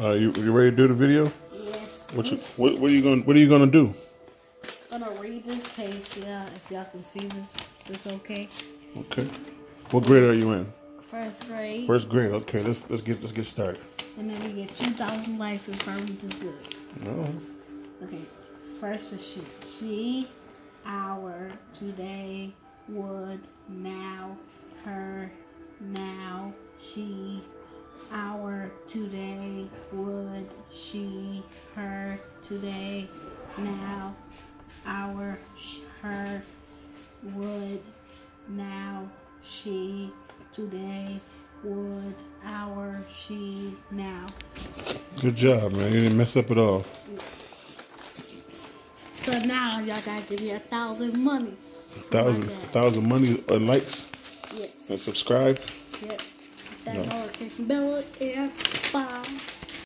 Uh, you you ready to do the video? Yes. What you, what, what are you gonna What are you gonna do? I'm gonna read this page, yeah, if y'all can see this. Is this okay? Okay. What grade are you in? First grade. First grade. Okay. Let's let's get let's get started. And then we get 2,000 likes if I read this good. No. Okay. First is she. She, our, today, would, now, her, now, she, our, today, she, her, today, now, our, her, would, now, she, today, would, our, she, now. Good job, man. You didn't mess up at all. So now y'all gotta give me a thousand money. Thousand God. thousand money or likes Yes. and subscribe. Yep. That No. notification bell and bye.